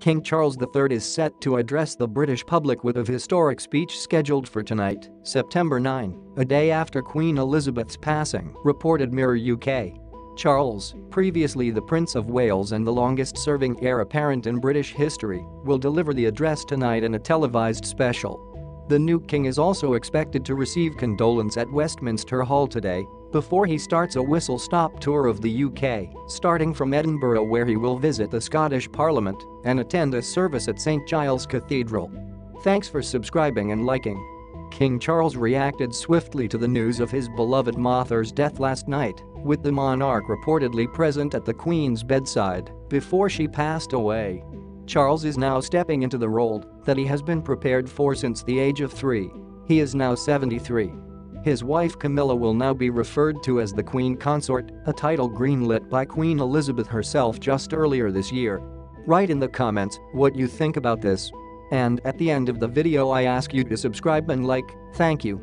King Charles III is set to address the British public with a historic speech scheduled for tonight, September 9, a day after Queen Elizabeth's passing, reported Mirror UK. Charles, previously the Prince of Wales and the longest-serving heir apparent in British history, will deliver the address tonight in a televised special. The new king is also expected to receive condolence at Westminster Hall today before he starts a whistle-stop tour of the UK, starting from Edinburgh where he will visit the Scottish Parliament and attend a service at St Giles Cathedral. Thanks for subscribing and liking. King Charles reacted swiftly to the news of his beloved Mother's death last night, with the monarch reportedly present at the Queen's bedside before she passed away. Charles is now stepping into the role that he has been prepared for since the age of three. He is now 73. His wife Camilla will now be referred to as the Queen Consort, a title greenlit by Queen Elizabeth herself just earlier this year. Write in the comments what you think about this. And at the end of the video I ask you to subscribe and like, thank you.